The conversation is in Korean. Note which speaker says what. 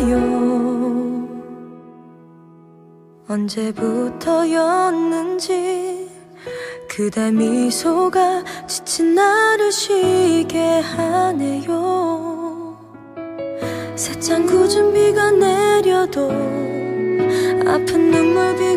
Speaker 1: 몰라요? 언제부터였는지 그대 미소가 지친 나를 쉬게 하네요. 새짠 굳은 비가 내려도 아픈 눈물 비